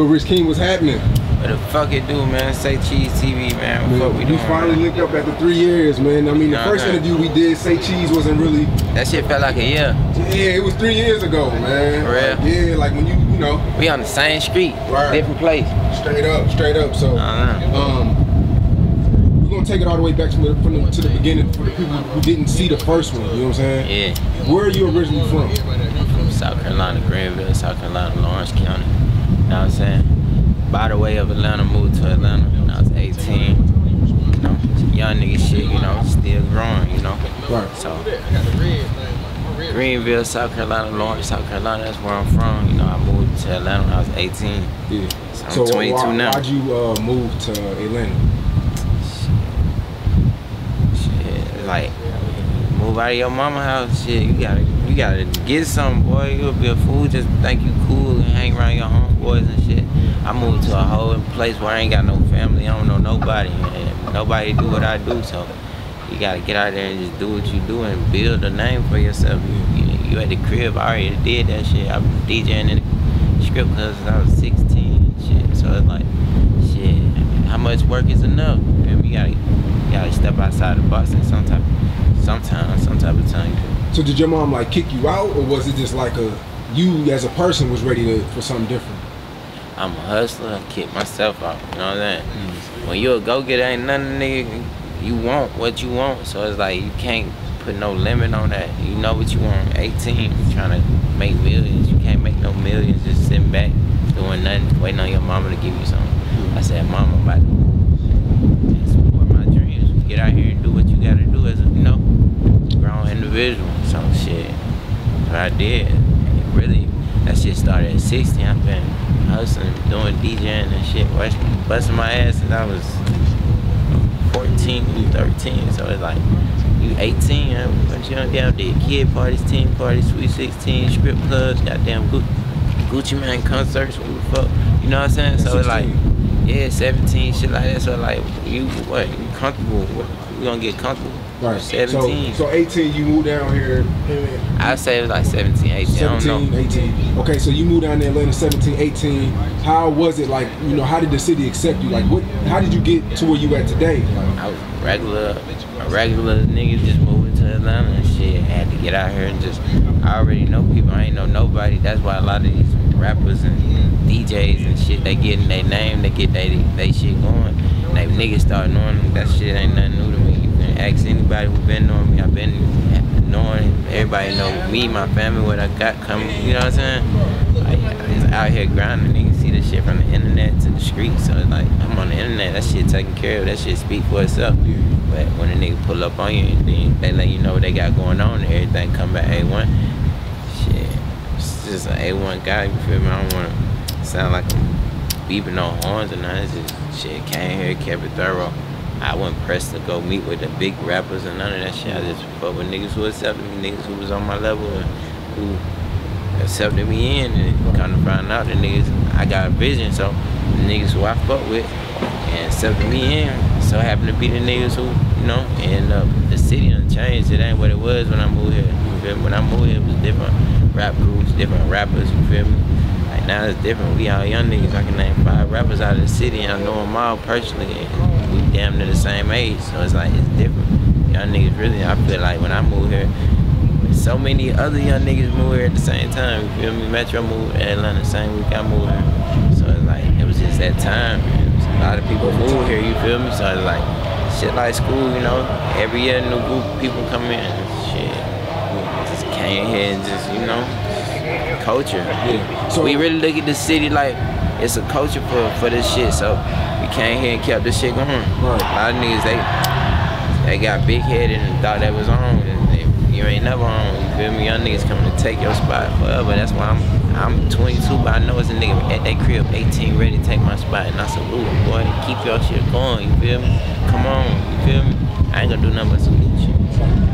Hoodrich Keem, what's happening? What the fuck it do, man? Say Cheese TV, man. What Man, we finally man? linked up after three years, man. I mean, the Nah, first nah. interview we did, Say Cheese wasn't really. That shit felt like a year. Yeah, it was three years ago, man. For real? Like, yeah, like when you, you know, We on the same street, Right. different place. straight up, straight up. So, Uh-huh. um, we're gonna take it all the way back from the, from the to the beginning for the people who didn't see the first one. You know what I'm saying? Yeah. Where are you originally from? From South Carolina, Greenville, South Carolina, Laurens County. You know what I'm saying? By the way of Atlanta, moved to Atlanta when I was 18. You know, young nigga shit, you know, still growing, you know. Right. So, Greenville, South Carolina, Laurens, South Carolina, that's where I'm from. You know, I moved to Atlanta when I was 18. Yeah. So I'm 22 why, now. Why'd you uh, move to Atlanta? Shit, like move out of your mama house. Shit, you gotta, you gotta get something, boy. You'll be a fool. Just think you cool and hang around your homeboys and shit. I moved to a whole place where I ain't got no family. I don't know nobody, nobody do what I do. So you gotta get out there and just do what you do and build a name for yourself. You, you, you at the crib, I already did that shit. I was DJing in the strip clubs since I was 16 and shit. So it's like, shit, how much work is enough? You gotta, you gotta step outside the box and some type, sometimes, some type of time. So did your mom like kick you out, or was it just like a you as a person was ready to for something different? I'm a hustler. I kick myself out. You know what I'm saying? Mm-hmm. When you a go getter, ain't nothing nigga. You want what you want, so it's like you can't put no limit on that. You know what you want. 18, you trying to make millions. You can't make no millions just sitting back doing nothing, waiting on your mama to give you something. Mm-hmm. I said, Mama, I'm about to support my dreams. Get out here and do what you gotta do as a you know grown individual. So shit, what I did. And really, that shit started at 16. I've been hustling, doing DJing and shit, busting, busting my ass since I was 14, 13. So it's like, you 18, man, bunch of young damn did kid parties, teen parties, sweet 16, strip clubs, goddamn Gu- Gucci Mane concerts, what the fuck, you know what I'm saying? So it's like, yeah, 17, shit like that. So like, you what? You comfortable? What, you gonna get comfortable? Right. 17. So, so 18, you moved down here. I say it was like 17, 18. I don't 17, know. 18. Okay, so you moved down to Atlanta 17, 18. How was it like, you know, how did the city accept you? Like what how did you get to where you at today? Like, I was regular, a regular nigga just moving to Atlanta and shit. I Had to get out here and just, I already know people. I ain't know nobody. That's why a lot of these rappers and DJs and shit, they getting their name, they get they they shit going. And they niggas start knowing them. That shit ain't nothing new to me. Can ask anybody who been knowing me. I've been knowing everybody know me, my family, what I got coming. You know what I'm saying? Like, I'm just out here grinding. Niggas see this shit from the internet to the streets. So like I'm on the internet. That shit taken care of. That shit speak for itself. But when a nigga pull up on you and then they let you know what they got going on and everything come back A1, shit, it's just an A1 guy, you feel me? I don't want to sound like I'm beeping no horns or nothing. It's just shit, came here, kept it thorough. I wasn't pressed to go meet with the big rappers and none of that shit. I just fuck with niggas who accepted me, niggas who was on my level and who accepted me in and kind of find out the niggas I got a vision, so the niggas who I fuck with and accepted me in so happen to be the niggas who, you know, and the city done changed. It ain't what it was when I moved here. You feel me? When I moved here, it was different rap groups, different rappers. You feel me? Like now it's different. We all young niggas. I can name five rappers out of the city, and I know them all personally. And we damn near the same age, so it's like it's different. Young niggas really. I feel like when I moved here, so many other young niggas moved here at the same time. You feel me? Metro moved Atlanta the same week I moved here. So it's like it was just that time. A lot of people moved here. You feel me? So it's like shit like school. You know, every year new group of people come in. Shit, just came here and just you know culture. Yeah. So- we really look at the city like it's a culture for for this shit. So we came here and kept this shit going. Right. A lot of niggas they they got big headed and thought that was on. They, you ain't never on. You feel me? Young niggas coming to take your spot forever. That's why I'm I'm 22, but I know it's a nigga at that crib 18 ready to take my spot. And I salute him, boy. Keep your shit going. You feel me? Come on. You feel me? I ain't gonna do nothing but salute you.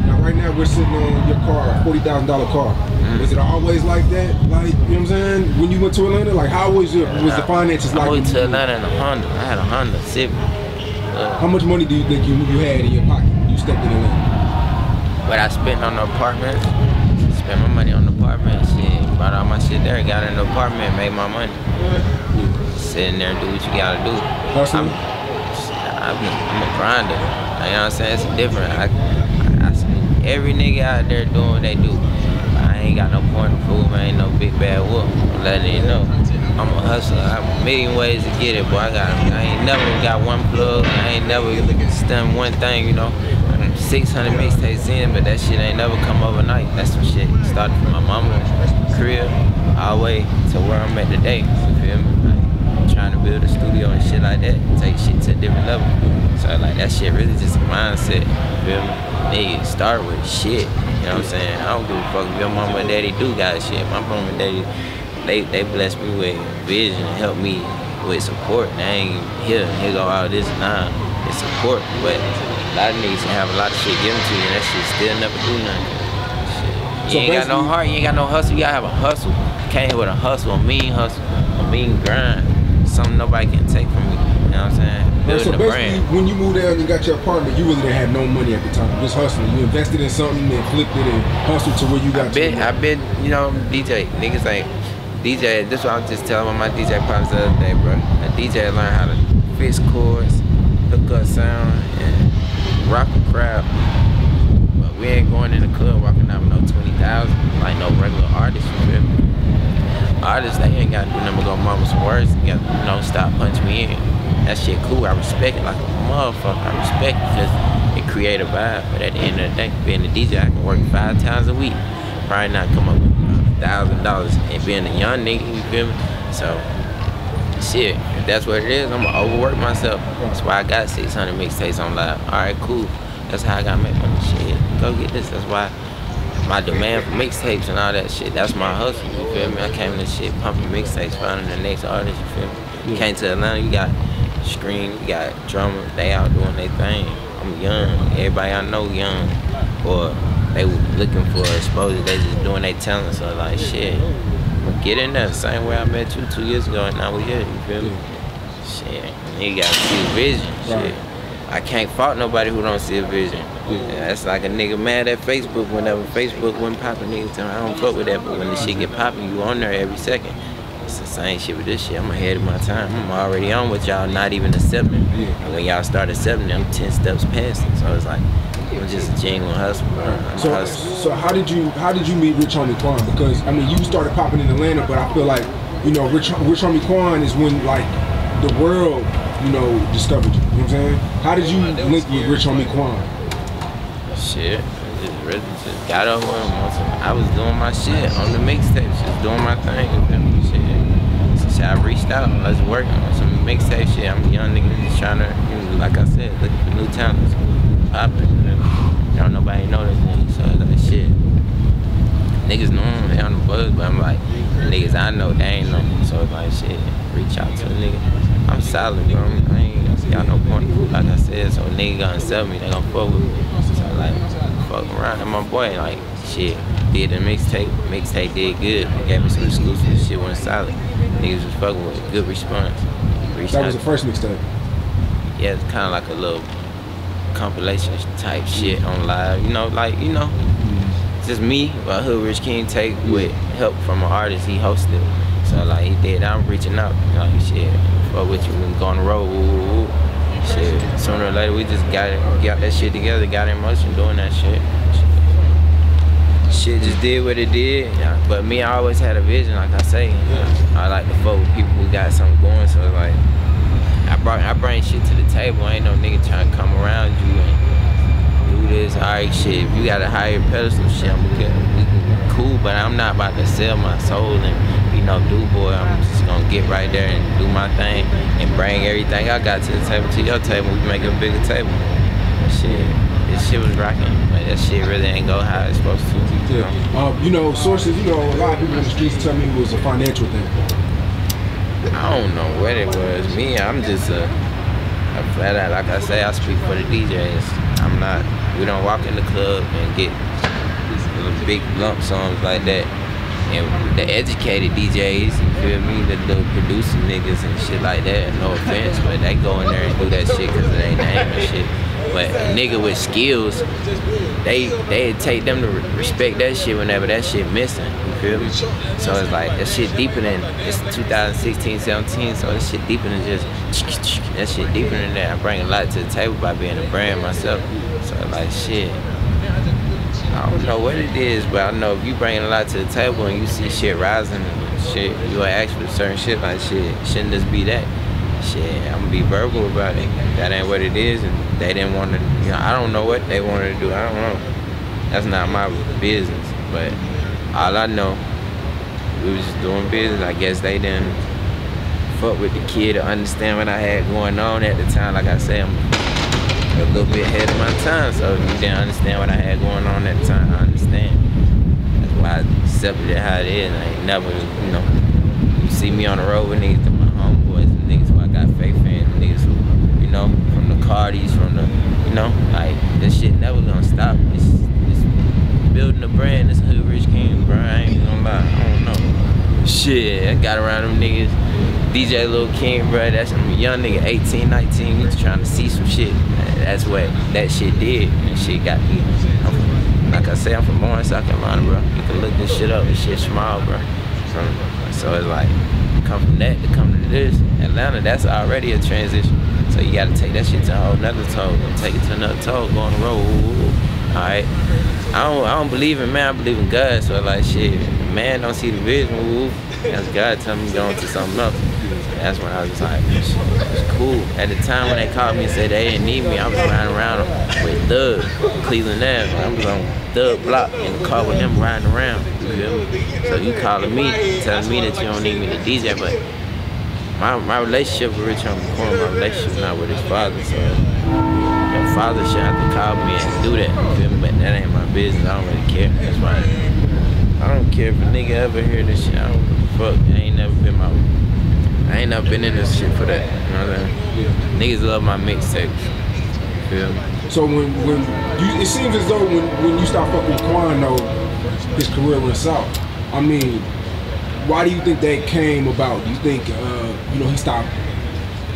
Now right now we're sitting on your car, forty thousand dollar car. Mm-hmm. Was it always like that? Like, you know what I'm saying? When you went to Atlanta, like how was your was the finances I like? went to Atlanta in a Honda. I had a Honda Civic. Uh, How much money do you think you, you had in your pocket when you stepped in Atlanta? But I spent on the apartment, spent my money on the apartment. Shit, brought all my shit there, got in the apartment, made my money. Sitting there, do what you gotta do. I'm, I'm, I'm a grinder. You know what I'm saying? It's different. I, I, I every nigga out there doing what they do. I ain't got no point of proof. I ain't no big bad whoop. I'm letting you know. I'm a hustler. I have a million ways to get it, boy. I got. I ain't never got one plug. I ain't never done one thing. You know. 600 mixtapes in, but that shit ain't never come overnight. That's some shit started from my mama crib all the way to where I'm at today. You feel me? Like, trying to build a studio and shit like that, take shit to a different level. So like that shit really just a mindset. You feel me? Nigga, start with shit. You know what I'm saying? I don't give a fuck if your mama and daddy do got shit. My mama and daddy, they they bless me with vision and help me with support. They ain't here, here go all this, nah. It's support, but a lot of niggas have a lot of shit given to you, and that shit still never do nothing. Shit. You So ain't got no heart, you ain't got no hustle, you gotta have a hustle. Came with a hustle, a mean hustle, a mean grind. Something nobody can take from you. You know what I'm saying? Building so basically, brand. when you moved out and got your apartment, you really didn't have no money at the time. Just hustling. You invested in something and flipped it and hustled to where you got I been, to. I been, you know, DJ. Niggas like DJ. This is what I was just telling one of my DJ partners the other day, bro. A DJ learn how to fix chords, hook up sound, and rock a crowd. But we ain't going in the club walking out with no twenty thousand like no regular artist. You feel me? Artists, they ain't got to do nothing but go mumble some words and you know, stop punch me in. That shit cool. I respect it like a motherfucker. I respect it because it create a vibe. But at the end of the day, being a DJ, I can work five times a week. Probably not come up with a thousand dollars. And being a young nigga, you feel me? So, shit, if that's what it is, I'm gonna overwork myself. That's why I got 600 mixtapes on live. All right, cool. That's how I got make money. Shit, go get this. That's why my demand for mixtapes and all that shit, that's my hustle, you feel me? I came in this shit pumping mixtapes, finding the next artist, you feel me? Yeah. Came to Atlanta, you got Scream, you got drummers, they out doing their thing. I'm young, everybody I know young. Or they were looking for exposure, they just doing their talent, so like shit. Get in there, same way I met you two years ago and now we here, you feel me? Shit, you gotta see vision, shit. I can't fault nobody who don't see a vision. Yeah, that's like a nigga mad at Facebook whenever Facebook wasn't popping. Niggas tell I don't fuck with that, but when the shit get popping, you on there every second. It's the same shit with this shit. I'm ahead of my time. I'm already on with y'all, not even accepting. Yeah. And when y'all start accepting, I'm 10 steps past it. So it's like, I'm just a genuine hustler, bro. So, hustler. so how did you how did you meet Rich Homie Quan? Because I mean, you started popping in Atlanta, but I feel like you know, Rich Rich Homie Quan is when like the world you know discovered you. You know what I'm saying? How did you link with Rich Homie Quan? Shit. I Just really just got over him once. I was doing my shit on the mixtapes, just doing my thing. you feel me? Shit. So shit, I reached out, let's work on some mixtape shit. I'm a young nigga just trying to, like I said, looking for new talents. Popping. You know, nobody know this nigga, so it's like shit. Niggas know him, they on the buzz, but I'm like, niggas I know, they ain't know. So it's like shit, reach out to a nigga. I'm solid, bro. I ain't got no point. Like I said, so nigga gonna sell me, they gonna fuck with me. So like, fuck around. And my boy, like, shit, did the mixtape. Mixtape did good. Gave me some exclusive shit, went solid. Niggas was fucking with it. Good response. Reached That was the first mixtape. yeah, it's kind of like a little compilation type shit on live. You know, like you know, just me, but Hoodrich Keem take with help from an artist he hosted. So like he did, I'm reaching out. Like shit, fuck with you, we go on the road. Woo, woo. Shit, sooner or later we just got it, got that shit together, got in motion, doing that shit. Shit just did what it did, but me, I always had a vision, like I say. I like to fuck with people who got something going, so like I brought I bring shit to the table. Ain't no nigga trying to come around you and do this. Alright, shit. If you got a higher pedestal, shit, I'm. Cool, but I'm not about to sell my soul and be no do boy. I'm just gonna get right there and do my thing and bring everything I got to the table to your table. We make a bigger table. Shit, this shit was rocking, but that shit really ain't go how it's supposed to. You know? Yeah. Um, you know, sources. You know, a lot of people in the streets tell me it was a financial thing. I don't know what it was. Me, I'm just a, a flat out. Like I say, I speak for the DJs. I'm not. We don't walk in the club and get these little big lump sums like that. And the educated DJs, you feel me, the, the producing niggas and shit like that. No offense, but they go in there and do that shit because of ain't name and shit. But nigga with skills, they they take them to respect that shit whenever that shit missing. You feel me? So it's like that shit deeper than it's 2016, 17. So that shit deeper than just that shit deeper than that. I bring a lot to the table by being a brand myself. So like shit. I don't know what it is, but I know if you bring a lot to the table and you see shit rising shit, you will ask for certain shit like shit. Shouldn't just be that. Shit, I'm gonna be verbal about it. That ain't what it is, and they didn't want to. You know, I don't know what they wanted to do. I don't know. That's not my business. But all I know, we was just doing business. I guess they didn't fuck with the kid to understand what I had going on at the time. Like I said, I'm a little bit ahead of my time, so if you didn't understand what I had going on at the time, I understand. That's why I accepted it how it is. I ain't never, you know, you see me on the road with niggas, my homeboys, niggas who I got faith in, niggas who, you know, from the Cardis, from the, you know, like, this shit never gonna stop. It's, it's building a brand, this Hoodrich Keem, bro, I ain't gonna lie, I don't know. Shit, I got around them niggas. DJ Lil King, bro, that's a young nigga, 18, 19, he's trying to see some shit that's what that shit did. And shit got me. I'm, like I say, I'm from Laurens, South Carolina, bro. You can look this shit up. This shit small, bro. So, so it's like, come from that to come to this. Atlanta, that's already a transition. So you gotta take that shit to a whole nother toe. Take it to another toe, go on the road. Alright. I don't I don't believe in man, I believe in God. So like shit, man don't see the vision, woo. That's God telling me going to something else. That's when I was like, it's cool. At the time when they called me and said they didn't need me, I was riding around with Thug, Cleveland Ave. I was on Thug Block in the car with him riding around. You feel me? So you calling me, telling me that you don't need me to DJ, but my, my relationship with Rich Homie Quan, my relationship not with his father, so your father should have to call me and do that, you feel me? But that ain't my business, I don't really care. That's why I don't care if a nigga ever hear this shit, I don't fuck, I ain't never been my I ain't never been in this shit for that. You know what I'm saying? Niggas love my mixtapes. Me? So when when you, it seems as though when, when you start fucking with Quan though, his career went south. I mean, why do you think that came about? Do you think uh, you know he stopped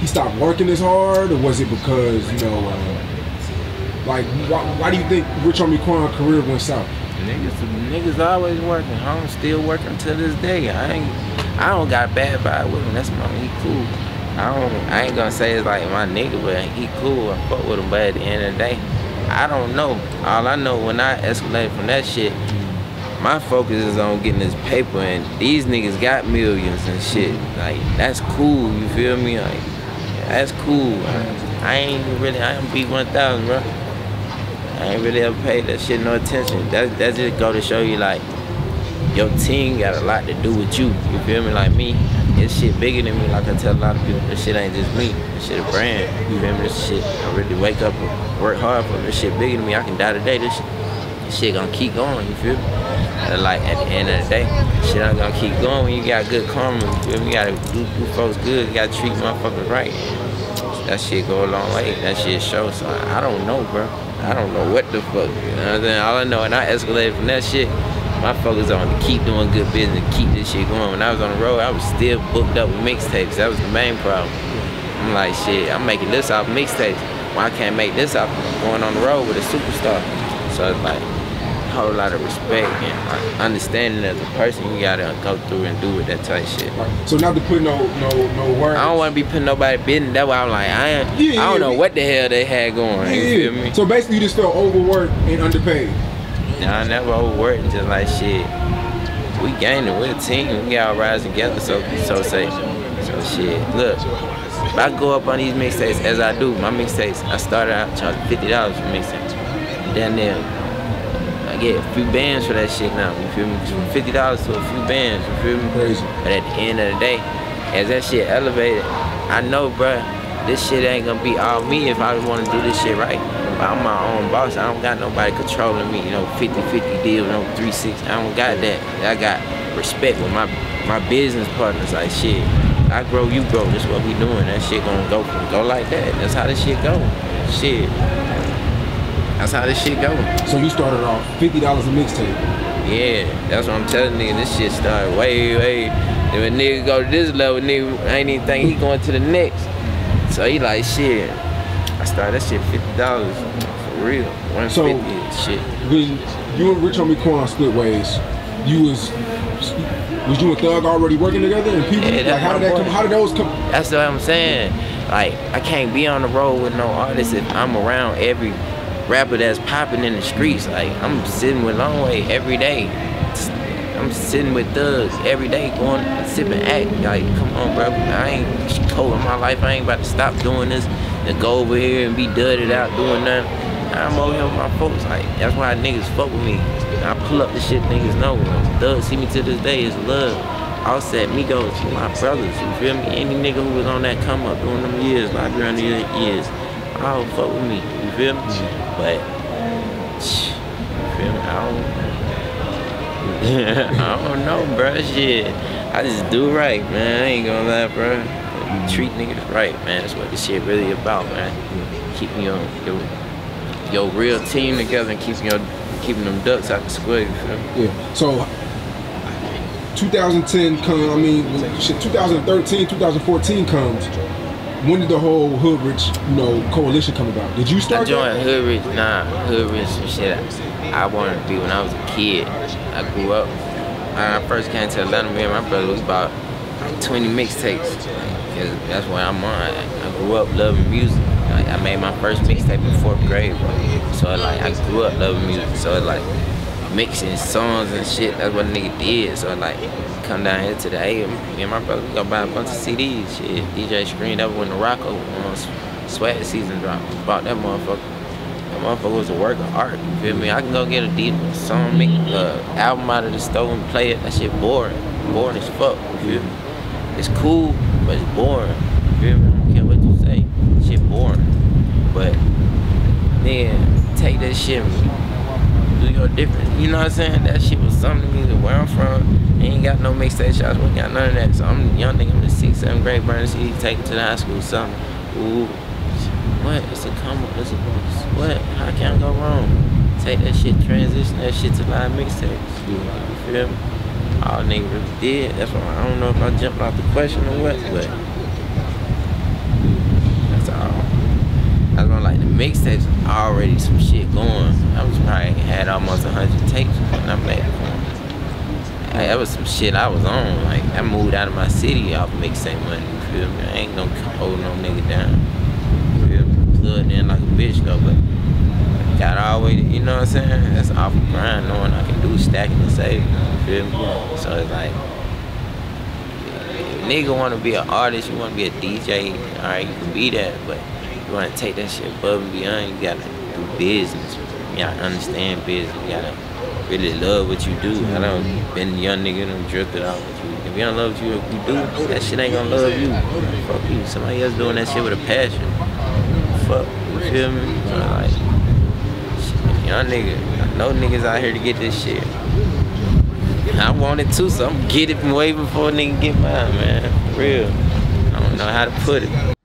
he stopped working as hard, or was it because you know uh, like why, why do you think Rich Homie Quan career went south? Niggas, niggas always working. I'm still working to this day. I ain't, I don't got bad vibe with him. That's my, he cool. I don't, I ain't gonna say it's like my nigga, but he cool. I fuck with him. But at the end of the day, I don't know. All I know when I escalated from that shit, my focus is on getting this paper, and these niggas got millions and shit. Like that's cool. You feel me? Like that's cool. I, I ain't really, I ain't beat 1,000, bro. I ain't really ever paid that shit no attention. That that just go to show you like your team got a lot to do with you. You feel me? Like me, this shit bigger than me. Like I tell a lot of people, this shit ain't just me. This shit a brand. You feel me? This shit, I really wake up and work hard for. This shit bigger than me. I can die today. This shit, this shit gonna keep going. You feel me? And like at the end of the day, shit I'm gonna keep going when you got good karma. You gotta do, do folks good. You gotta treat motherfuckers right. That shit go a long way. That shit shows. So I, I don't know, bro. I don't know what the fuck. You know what I'm saying? All I know, and I escalated from that shit. My focus on to keep doing good business, keep this shit going. When I was on the road, I was still booked up with mixtapes. That was the main problem. I'm like, shit, I'm making this off mixtapes. Why I can't make this off going on the road with a superstar? So it's like, whole lot of respect and understanding as a person you gotta go through and do with that type shit. So not to put no no no words. I don't want to be putting nobody business. That's why I'm like I ain't, Yeah, I don't yeah, know yeah. what the hell they had going. Yeah, You yeah. feel me? So basically, you just felt overworked and underpaid. Nah, I never overworked. Just like shit, we gaining. We're a team. We all rise together. So so say. So shit. Look, if I go up on these mixtapes as I do, my mixtapes, I started out charging fifty dollars for mixtapes. Then there. Get a few bands for that shit now. You feel me? From fifty dollars to a few bands. You feel me? Crazy. But at the end of the day, as that shit elevated, I know, bruh, this shit ain't gonna be all me if I want to do this shit right. But I'm my own boss. I don't got nobody controlling me. You know, 50-50 deal, no 360. I don't got that. I got respect with my my business partners. Like shit, I grow, you grow. That's what we doing. That shit gonna go go like that. That's how this shit go. Shit. That's how this shit go. So you started off fifty dollars a mixtape. Yeah, that's what I'm telling nigga. This shit started way, way. If a nigga go to this level, nigga ain't even think he going to the next. So he like, shit, I started that shit fifty dollars for real. One So- shit. When you and Rich Homie Quan split ways, you was was you and Thug already working together and people Yeah, like how did that come? How did those come? That's what I'm saying. Like I can't be on the road with no artist if I'm around every rapper that's popping in the streets. Like I'm sitting with Longway every day. I'm sitting with thugs every day, going sipping act. Like, come on, bro. I ain't cold in my life. I ain't about to stop doing this and go over here and be dudded out doing nothing. I'm over here with my folks. Like, that's why niggas fuck with me. I pull up the shit niggas know. Thugs see me to this day is love. Offset Migos, my brothers, you feel me? Any nigga who was on that come up during them years, like during the years, all fuck with me, you feel me? But, you feel me? I don't, I don't know, bro. Shit, I just do right, man. I ain't gonna lie, bro. You mm. treat niggas right, man. That's what this shit really about, man. Mm. Keeping your your your real team together and keeping your keeping them ducks out the square. You feel me? Yeah. So 2010 come. I mean, shit. 2013, 2014 comes. When did the whole Hood Rich, you know, coalition come about? Did you start? I start? that? joined Hood Rich, nah, Hood Rich some shit I, I wanted to be when I was a kid. I grew up. When I first came to Atlanta, me and my brother was about 20 mixtapes. Cause that's where I'm on. I, I grew up loving music. Like, I made my first mixtape in fourth grade, bro. So like I grew up loving music. So like mixing songs and shit, that's what a nigga did. So like come down here to the A, me and my brother go buy a bunch of CDs. Shit, DJ Scream, that was when the Rocko um, Swag season dropped. Bought that motherfucker. That motherfucker was a work of art. You feel me? I can go get a deep song, make uh, album out of the store and play it. That shit boring, boring as fuck. You feel me? It's cool, but it's boring. You feel me? I don't care what you say. Shit boring. But then take that shit and You know what I'm saying? That shit was something to me. Where I'm from, ain't got no mixtape shots. We ain't got none of that. So I'm young nigga in the sixth, seventh grade, burning CD, take it to the high school, something. Ooh, what? It's a come up. It's a what? How can I go wrong? Take that shit, transition that shit to live mixtapes. You feel me? All niggas did. That's why I don't know if I jumped off the question or what, but that's all. That's why like the mixtapes already some shit going. I was probably had almost hundred tapes when I made it. Hey, that was some shit I was on. Like I moved out of my city off mixtape money. You feel me? I ain't gonna hold no nigga down. You feel me? Plugged in like a bitch though, but got all the way. To, you know what I'm saying? That's off the grind, knowing I can do stacking and saving. You feel me? So it's like. Nigga want to be an artist, you want to be a DJ. All right, you can be that, but you want to take that shit above and beyond. You gotta do business. You gotta understand business. You gotta really love what you do. I don't been a young nigga and drifted out with you. If you don't love what you, you do, oh, that shit ain't gonna love you. Fuck you. Somebody else doing that shit with a passion. Fuck, you feel me? So like, shit, young nigga, I know niggas out here to get this shit. I want it too, so I'm get it way before nigga get mine, man. For real. I don't know how to put it.